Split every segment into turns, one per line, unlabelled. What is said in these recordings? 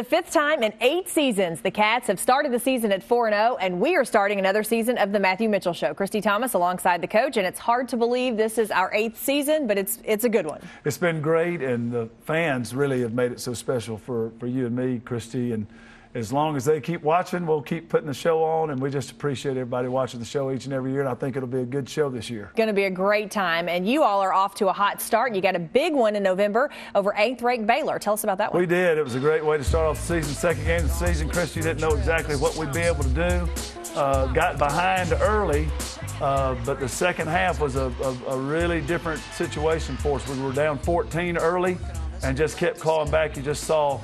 The fifth time in eight seasons, the Cats have started the season at 4 0, and we are starting another season of the Matthew Mitchell Show. Christy Thomas alongside the coach, and it's hard to believe this is our eighth season, but it's it's a good one.
It's been great, and the fans really have made it so special for, for you and me, Christy. And as long as they keep watching, we'll keep putting the show on, and we just appreciate everybody watching the show each and every year. And I think it'll be a good show this year.
Going to be a great time, and you all are off to a hot start. You got a big one in November over eighth-ranked Baylor. Tell us about that one.
We did. It was a great way to start off the season. Second game of the season, Christy didn't know exactly what we'd be able to do. Uh, got behind early, uh, but the second half was a, a, a really different situation for us. We were down 14 early and just kept clawing back. You just saw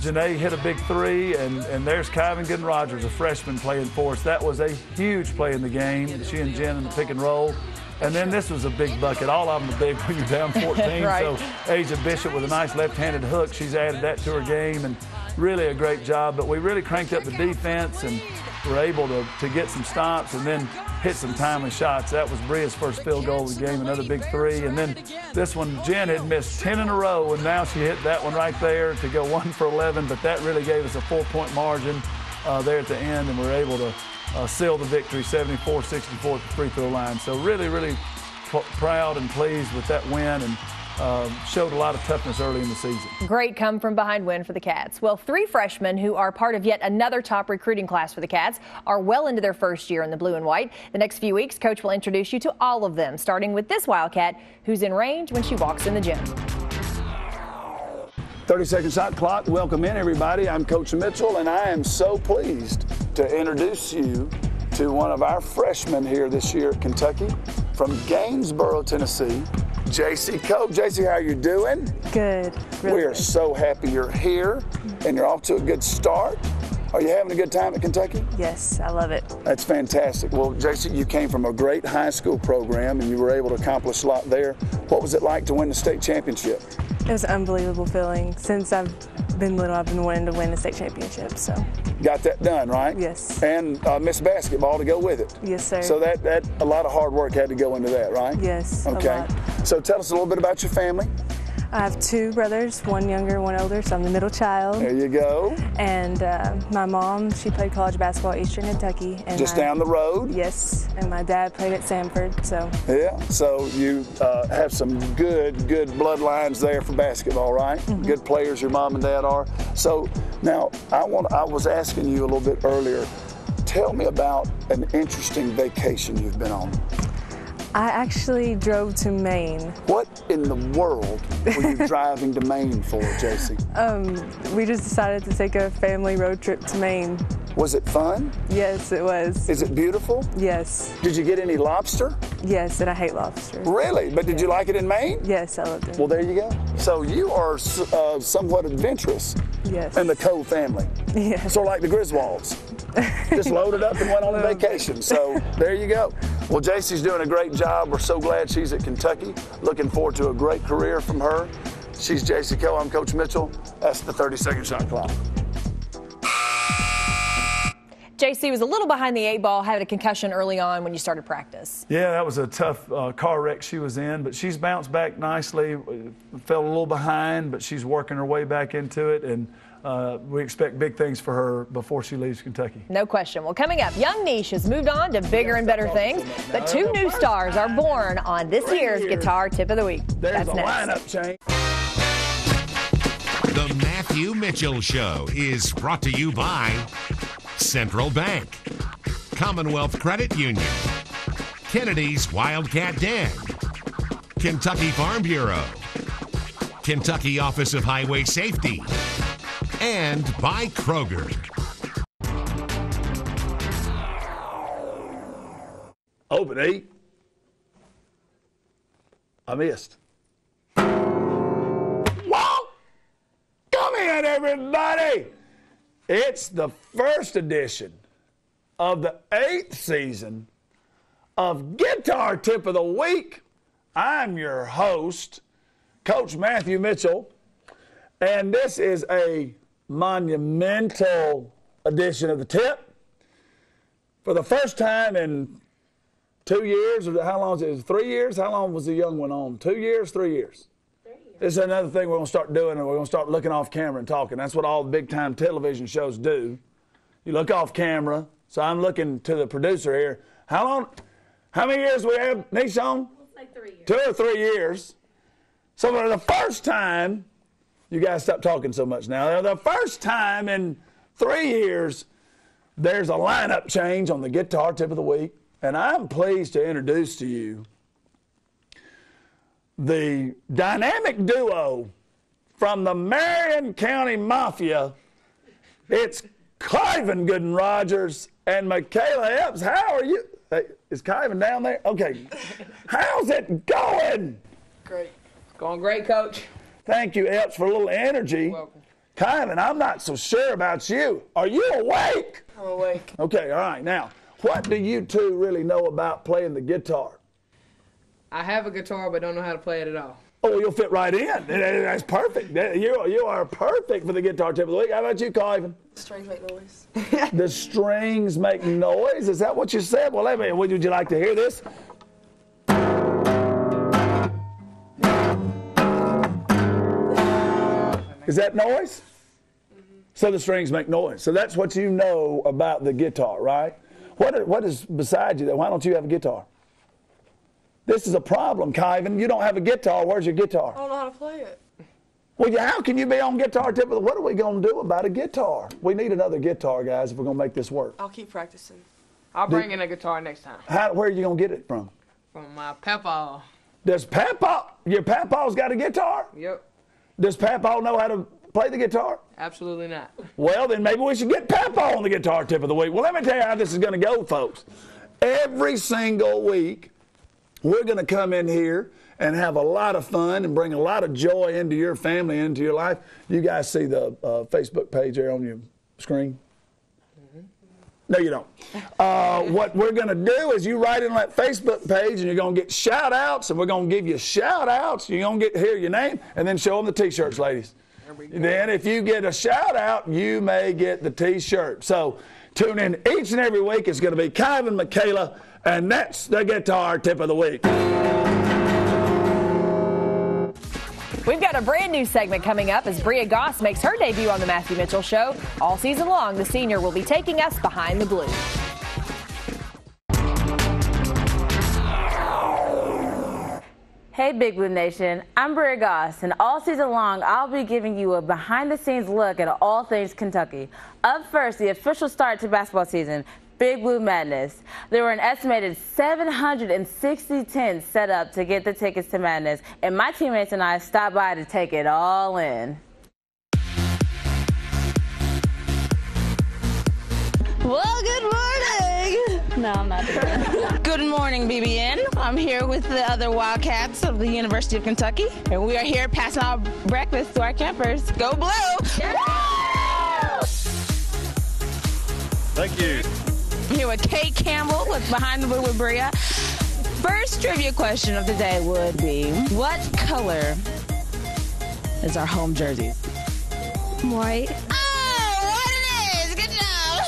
Janee hit a big three, and, and there's Kyvin Goodin Rogers, a freshman, playing for us. That was a huge play in the game. She and Jen in the pick and roll. And then this was a big bucket. All of them are big when you're down 14.
right.
So Azia Bishop with a nice left-handed hook. She's added that to her game, and really a great job. But we really cranked up the defense and were able to, to get some stops and then hit some timely shots. That was Bria's first field goal of the game, another big three. And then this one, Jen had missed 10 in a row, and now she hit that one right there to go one for 11. But that really gave us a four-point margin uh, there at the end, and we are able to uh, seal the victory 74-64 at the free throw line. So really, really proud and pleased with that win. And uh, showed a lot of toughness early in the season.
Great come from behind win for the Cats. Well, three freshmen who are part of yet another top recruiting class for the Cats are well into their first year in the blue and white. The next few weeks, Coach will introduce you to all of them, starting with this Wildcat who's in range when she walks in the gym.
30 second shot clock. Welcome in, everybody. I'm Coach Mitchell, and I am so pleased to introduce you to one of our freshmen here this year at Kentucky from Gainesboro, Tennessee. JC Cope. JC, how you doing?
Good.
Really we are
good.
so happy you're here and you're off to a good start. Are you having a good time at Kentucky?
Yes, I love it.
That's fantastic. Well, JC, you came from a great high school program and you were able to accomplish a lot there. What was it like to win the state championship?
It was an unbelievable feeling. Since I've been little, I've been wanting to win the state championship. So
got that done, right?
Yes.
And uh, Miss Basketball to go with it.
Yes, sir.
So that that a lot of hard work had to go into that, right?
Yes.
Okay. So tell us a little bit about your family.
I have two brothers, one younger, one older, so I'm the middle child.
There you go.
And uh, my mom, she played college basketball at Eastern Kentucky. And
Just
my,
down the road?
Yes, and my dad played at Sanford, so.
Yeah, so you uh, have some good, good bloodlines there for basketball, right? Mm-hmm. Good players your mom and dad are. So now I want I was asking you a little bit earlier, tell me about an interesting vacation you've been on.
I actually drove to Maine.
What in the world were you driving to Maine for, JC?
Um, we just decided to take a family road trip to Maine.
Was it fun?
Yes, it was.
Is it beautiful?
Yes.
Did you get any lobster?
Yes, and I hate lobster.
Really? But did you like it in Maine?
Yes, I loved it.
Well, there you go. So you are uh, somewhat adventurous.
Yes.
In the Cove family.
Yes.
Sort of like the Griswolds. Just loaded up and went on a vacation. So there you go. Well, JC's doing a great job. We're so glad she's at Kentucky. Looking forward to a great career from her. She's JC Coe. I'm Coach Mitchell. That's the 30 second shot clock.
JC was a little behind the eight ball, had a concussion early on when you started practice.
Yeah, that was a tough uh, car wreck she was in, but she's bounced back nicely. Fell a little behind, but she's working her way back into it, and uh, we expect big things for her before she leaves Kentucky.
No question. Well, coming up, Young Niche has moved on to bigger and better things, but two new stars are born on this year's Guitar Tip of the Week.
There's
That's
a
next.
lineup change.
The Matthew Mitchell Show is brought to you by Central Bank, Commonwealth Credit Union, Kennedy's Wildcat Den, Kentucky Farm Bureau, Kentucky Office of Highway Safety, and by Kroger.
Open eight. I missed. Whoa! Come in, everybody! It's the first edition of the eighth season of Guitar Tip of the Week. I'm your host, Coach Matthew Mitchell, and this is a monumental edition of the tip. For the first time in two years, or how long is it? Three years? How long was the young one on? Two years, three years?
Three years.
This is another thing we're going to start doing, and we're going to start looking off camera and talking. That's what all big time television shows do. You look off camera. So I'm looking to the producer here. How long? How many years we have Nishon?
Like three years.
Two or three years. So for the first time, you guys stop talking so much now. The first time in three years, there's a lineup change on the guitar tip of the week, and I'm pleased to introduce to you the dynamic duo from the Marion County Mafia. It's Kyvin Goodin Rogers and Makayla Epps. How are you? Hey, is Kyvin down there? Okay. How's it going?
Great. Going great, coach.
Thank you, Epps, for a little energy.
Welcome.
Kyvin, I'm not so sure about you. Are you awake?
I'm awake.
Okay, all right. Now, what do you two really know about playing the guitar?
I have a guitar, but don't know how to play it at all.
Oh, you'll fit right in. That's perfect. You, you are perfect for the guitar tip of the week. How about you, Kyvin?
Strings make noise.
the strings make noise. Is that what you said? Well, let me. Would you like to hear this? Is that noise? So the strings make noise. So that's what you know about the guitar, right? What, what is beside you there? Why don't you have a guitar? This is a problem, Kyvin. You don't have a guitar. Where's your guitar?
I don't know how to play it.
Well, yeah, how can you be on guitar tip What are we going to do about a guitar? We need another guitar, guys, if we're going to make this work.
I'll keep practicing. I'll bring in a guitar next time.
How, where are you going to get it from?
From my papa.
Does Papa, your Papa's got a guitar?
Yep.
Does Papa know how to play the guitar?
Absolutely not.
Well, then maybe we should get Papa on the guitar tip of the week. Well, let me tell you how this is going to go, folks. Every single week, we're going to come in here and have a lot of fun and bring a lot of joy into your family, into your life. You guys see the uh, Facebook page there on your screen? No, you don't. Uh, what we're going to do is you write in that Facebook page and you're going to get shout outs and we're going to give you shout outs. You're going to get to hear your name and then show them the t shirts, ladies. Then, if you get a shout out, you may get the t shirt. So, tune in each and every week. It's going to be Kyvin Makayla, and that's the guitar tip of the week.
We've got a brand new segment coming up as Bria Goss makes her debut on the Matthew Mitchell Show. All season long, the senior will be taking us behind the blue.
Hey, Big Blue Nation. I'm Bria Goss, and all season long, I'll be giving you a behind the scenes look at all things Kentucky. Up first, the official start to basketball season. Big Blue Madness. There were an estimated 760 tents set up to get the tickets to Madness, and my teammates and I stopped by to take it all in.
Well, good morning. No, I'm not. Good morning, BBN. I'm here with the other Wildcats of the University of Kentucky, and we are here passing out breakfast to our campers. Go Blue!
Thank you.
I'm here with Kate Campbell with Behind the Blue with Bria. First trivia question of the day would be, what color is our home jersey?
White.
Oh, what it is! Good job!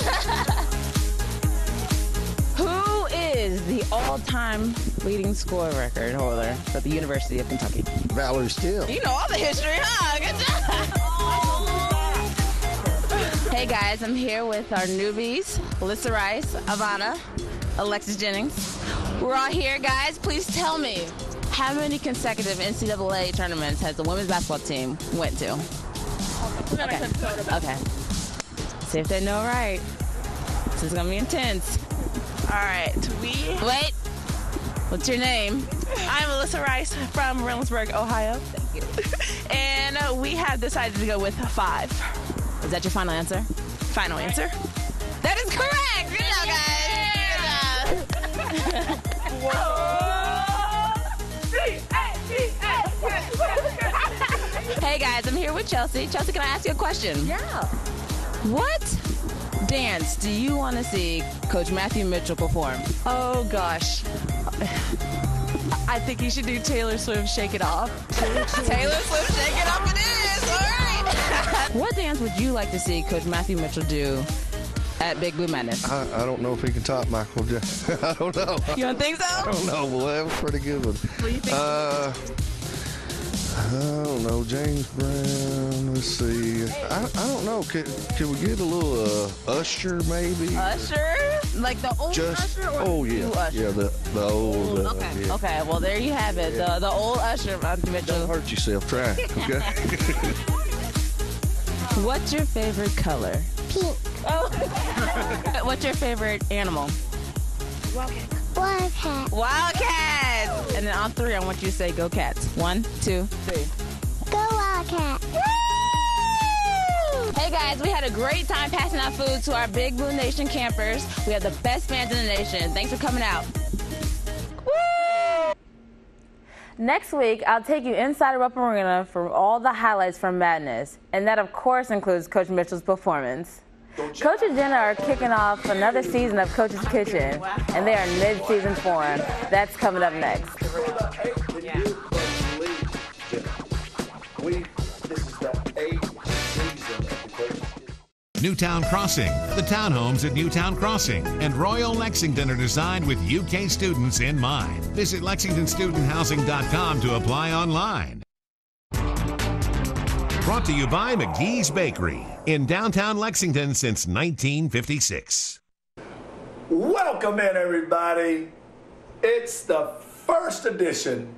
Who is the all-time leading score record holder for the University of Kentucky?
Valerie Still.
You know all the history, huh? Good job! Hey guys, I'm here with our newbies, Alyssa Rice, Ivana, Alexis Jennings. We're all here, guys. Please tell me, how many consecutive NCAA tournaments has the women's basketball team went to? Okay. Okay. See if they know right. This is gonna be intense.
All right, we.
Wait. What's your name?
I'm Alyssa Rice from Reynoldsburg, Ohio. Thank you. and we have decided to go with five.
Is that your final answer?
Final answer.
That is correct. Good job, guys. Good job. hey guys, I'm here with Chelsea. Chelsea, can I ask you a question?
Yeah.
What dance do you want to see Coach Matthew Mitchell perform?
Oh gosh. I think you should do Taylor Swift Shake It Off.
Taylor Swift Shake It Off it is. All right. what dance would you like to see Coach Matthew Mitchell do at Big Blue Madness?
I, I don't know if he can top Michael Jackson. I don't know.
You don't think so?
I don't know. Well, that was a pretty good one.
What do you think?
Uh, I don't know. James Brown. Let's see. I, I don't know. Can, can we get a little uh, Usher maybe?
Usher? Like the old
Just
Usher or
oh
the
yeah,
new Usher?
yeah the the old. Uh,
Okay.
yeah.
Okay. Well, there you have it. The the old Usher, Auntie Mitchell.
Don't hurt yourself. Try. Okay.
What's your favorite color?
Pink.
Oh. What's your favorite animal?
Wildcat.
Wildcat. And then on three, I want you to say "Go Cats." One, two, three.
Go Wildcat.
Hey guys, we had a great time passing out food to our Big Blue Nation campers. We have the best fans in the nation. Thanks for coming out.
Next week, I'll take you inside Rupp Arena for all the highlights from Madness, and that, of course, includes Coach Mitchell's performance. Coach and Jenna are kicking off another season of Coach's Kitchen, and they are in mid-season form. That's coming up next.
Newtown Crossing. The townhomes at Newtown Crossing and Royal Lexington are designed with UK students in mind. Visit lexingtonstudenthousing.com to apply online. Brought to you by Magee's Bakery in downtown Lexington since 1956.
Welcome in, everybody. It's the first edition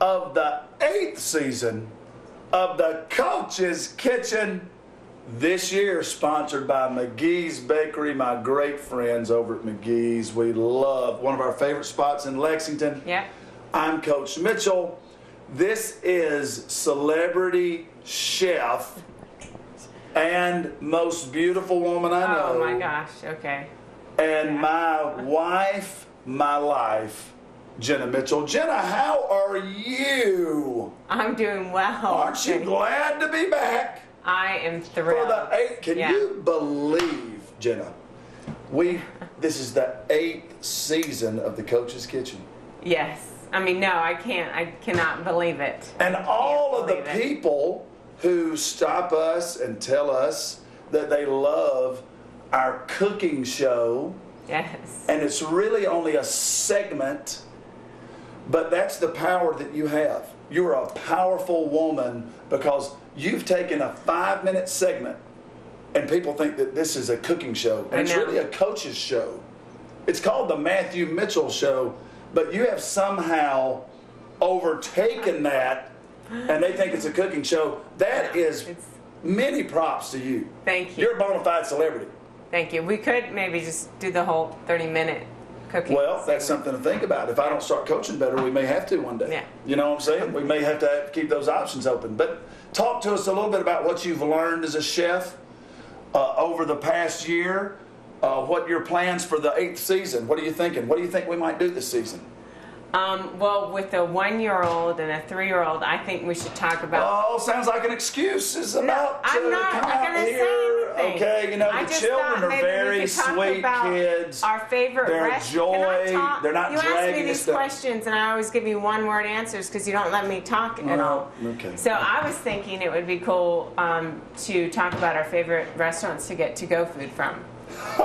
of the eighth season of the Coach's Kitchen. This year, sponsored by Magee's Bakery, my great friends over at Magee's. We love one of our favorite spots in Lexington.
Yep.
I'm Coach Mitchell. This is celebrity chef and most beautiful woman I know
Oh my gosh. Okay.
and my wife, my life, Jenna Mitchell. Jenna, how are you?
I'm doing well.
Aren't you glad to be back
I am
for
thrilled.
the eighth? Can
Yeah.
you believe, Jenna? We this is the eighth season of the Coach's Kitchen,
Yes. I mean, no, I can't. I cannot believe it.
and all of the
it.
people who stop us and tell us that they love our cooking show.
Yes.
and it's really only a segment, but that's the power that you have. You're a powerful woman because you've taken a five minute segment and people think that this is a cooking show, and it's really a coach's show. It's called the Matthew Mitchell Show, but you have somehow overtaken that and they think it's a cooking show. That is
It's-
many props to you.
Thank you.
You're a bona fide celebrity.
Thank you. We could maybe just do the whole 30 minute cooking.
Well, that's something to think about. If I don't start coaching better, we may have to one day.
Yeah.
You know what I'm saying? We may have to, have to keep those options open. But talk to us a little bit about what you've learned as a chef uh, over the past year. Uh, what your plans for the eighth season? What are you thinking? What do you think we might do this season?
Um, well, with a one year old and a three year old, I think we should talk about.
Oh, sounds like an excuse is about
I'm
to
not
come out here.
say anything.
Okay, you know
I
the children are very sweet kids.
Our favorite
They're
rest-
joy.
Can I talk?
They're not
You ask me these questions, and I always give you one word answers because you don't let me talk at all.
okay.
So I was thinking it would be cool um, to talk about our favorite restaurants to get to go food from.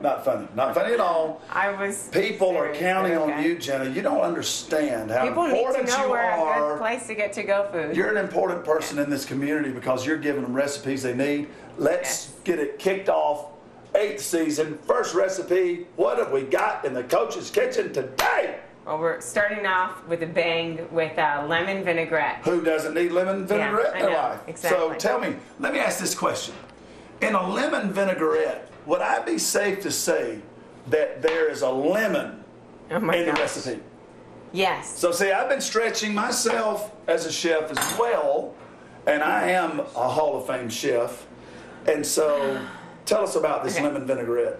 not funny. Not funny at all.
I was.
People are counting on you, Jenna. You don't understand how
People need to
important
know
you
where a good place to get to go food.
You're an important person in this community because you're giving them recipes they need. Let's
Yes.
get it kicked off. Eighth season, first recipe. What have we got in the coach's kitchen today?
Well, we're starting off with a bang with uh, lemon vinaigrette.
Who doesn't need lemon vinaigrette
I
in their life? So tell me, let me ask this question. In a lemon vinaigrette, would I be safe to say that there is a lemon
Oh
in the recipe?
Yes.
So see, I've been stretching myself as a chef as well, and I am a Hall of Fame chef. And so, tell us about this
Okay.
lemon vinaigrette.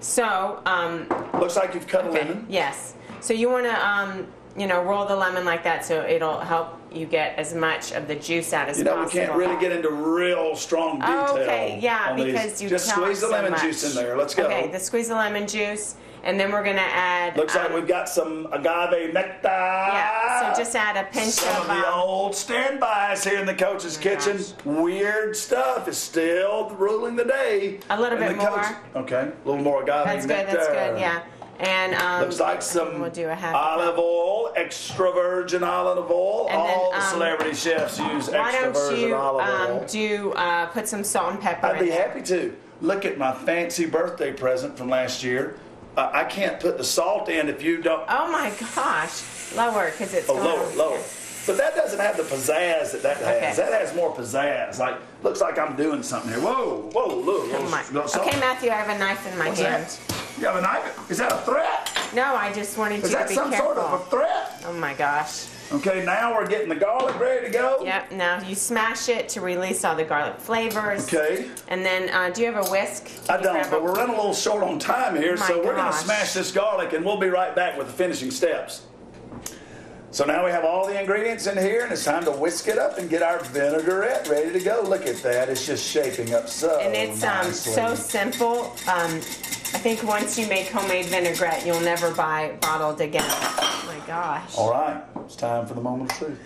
So, um,
Looks like you've cut a lemon.
yes. So you want to, um, you know, roll the lemon like that, so it'll help you get as much of the juice out as
You know, we can't really get into real strong detail.
Okay, yeah,
on these.
because you
just squeeze the
so
lemon
much.
juice in there. Let's go.
Okay, the squeeze the lemon juice, and then we're gonna add.
Looks like
um,
we've got some agave nectar.
Yeah, so just add a pinch
Some
of,
of the
um,
old standbys here in the coach's
Oh
kitchen.
gosh.
Weird stuff is still ruling the day.
A little bit
the coach-
more.
Okay, a little more agave
That's good. That's good. Yeah. And um,
Looks like some
we'll do a half
olive oil, extra virgin olive oil.
And then,
All the
um,
celebrity chefs use
Why
extra
don't
virgin
you
olive oil.
um, do uh, put some salt and pepper
I'd be
there?
happy to. Look at my fancy birthday present from last year. Uh, I can't put the salt in if you don't.
Oh my gosh, lower because it's
Oh, lower, lower.
here.
But that doesn't have the pizzazz that that
Okay.
has. That has more pizzazz. Like, looks like I'm doing something here. Whoa, whoa, look.
Oh my- Okay, Matthew, I have a knife in my
What's
hand.
that? You have a knife? Is that a threat?
No, I just wanted
Is
you
that
to be
some sort of a threat?
Oh my gosh.
Okay, now we're getting the garlic ready to go.
Yep. Now you smash it to release all the garlic flavors.
Okay.
And then, uh, do you have a whisk?
I
Can
don't, but
a-
we're running a little short on time here,
Oh
so we're going to smash this garlic and we'll be right back with the finishing steps. So now we have all the ingredients in here, and it's time to whisk it up and get our vinaigrette ready to go. Look at that; it's just shaping up so
And it's um, so simple. Um, I think once you make homemade vinaigrette, you'll never buy bottled again. Oh my gosh.
All right, it's time for the moment of truth.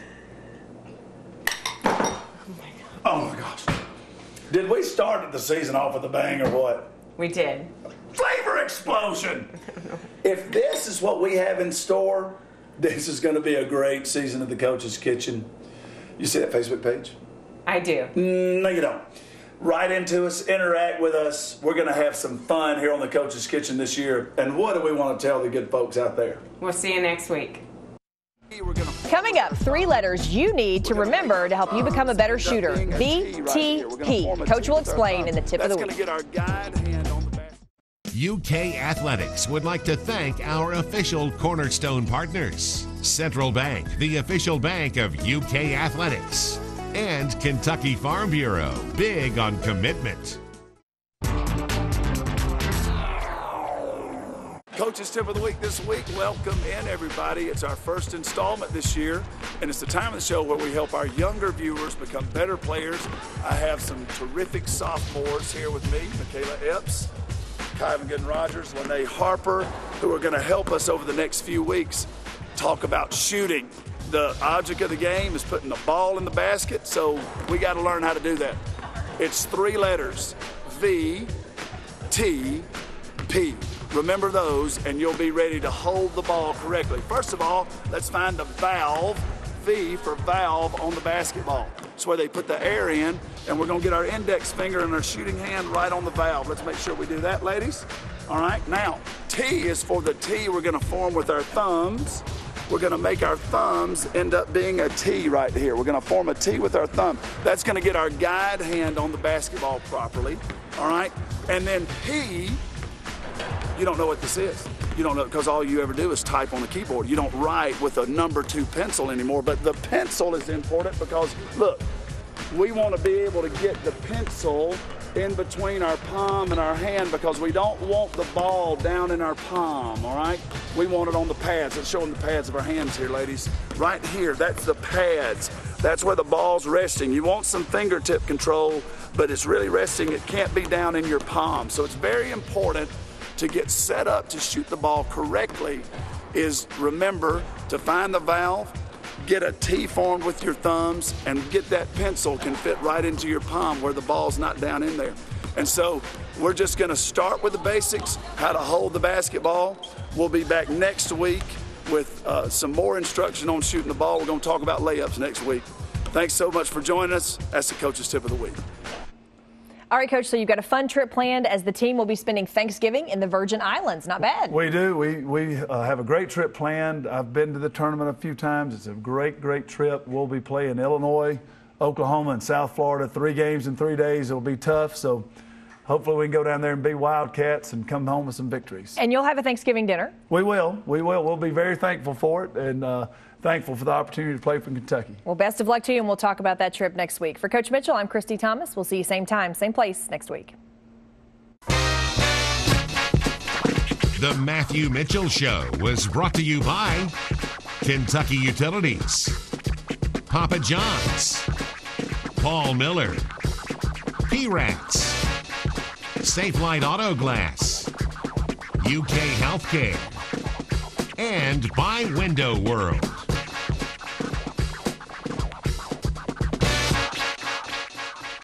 Oh my gosh! Did we start the season off with a bang or what?
We did.
Flavor explosion! If this is what we have in store, this is going to be a great season of the Coach's Kitchen. You see that Facebook page?
I do.
Mm, No, you don't. Write into us, interact with us. We're going to have some fun here on the Coach's Kitchen this year. And what do we want to tell the good folks out there?
We'll see you next week.
Coming up, three letters you need to remember to help you become a better shooter. VTP. Coach will explain in the tip of the
That's going
week.
to get our guide hand on the back.
UK Athletics would like to thank our official cornerstone partners Central Bank, the official bank of UK Athletics, and Kentucky Farm Bureau, big on commitment.
Coach's tip of the week this week. Welcome in, everybody. It's our first installment this year, and it's the time of the show where we help our younger viewers become better players. I have some terrific sophomores here with me Makayla Epps, Kyvin Goodin Rogers, Linnae Harper, who are going to help us over the next few weeks talk about shooting. The object of the game is putting the ball in the basket, so we got to learn how to do that. It's three letters V, T, P. Remember those, and you'll be ready to hold the ball correctly. First of all, let's find the valve, V for valve on the basketball. It's where they put the air in, and we're gonna get our index finger and our shooting hand right on the valve. Let's make sure we do that, ladies. All right, now, T is for the T we're gonna form with our thumbs. We're gonna make our thumbs end up being a T right here. We're gonna form a T with our thumb. That's gonna get our guide hand on the basketball properly. All right, and then P you don't know what this is. You don't know because all you ever do is type on the keyboard. You don't write with a number two pencil anymore. But the pencil is important because look, we want to be able to get the pencil in between our palm and our hand because we don't want the ball down in our palm, all right? We want it on the pads. Let's show them the pads of our hands here, ladies. Right here, that's the pads. That's where the ball's resting. You want some fingertip control, but it's really resting. It can't be down in your palm. So it's very important to get set up to shoot the ball correctly is remember to find the valve, get a T formed with your thumbs, and get that pencil can fit right into your palm where the ball's not down in there. And so we're just going to start with the basics, how to hold the basketball. We'll be back next week with uh, some more instruction on shooting the ball. We're going to talk about layups next week. Thanks so much for joining us. That's the coach's tip of the week.
All right, Coach, so you've got a fun trip planned as the team will be spending Thanksgiving in the Virgin Islands. Not bad.
We do. We, we uh, have a great trip planned. I've been to the tournament a few times. It's a great, great trip. We'll be playing Illinois, Oklahoma, and South Florida. Three games in three days. It'll be tough. So hopefully we can go down there and be Wildcats and come home with some victories.
And you'll have a Thanksgiving dinner.
We will. We will. We'll be very thankful for it and uh, thankful for the opportunity to play for Kentucky.
Well, best of luck to you, and we'll talk about that trip next week. For Coach Mitchell, I'm Christy Thomas. We'll see you same time, same place next week.
The Matthew Mitchell Show was brought to you by Kentucky Utilities, Papa John's, Paul Miller, P-Rats, Safelite Auto Glass, UK Healthcare, and by Window World.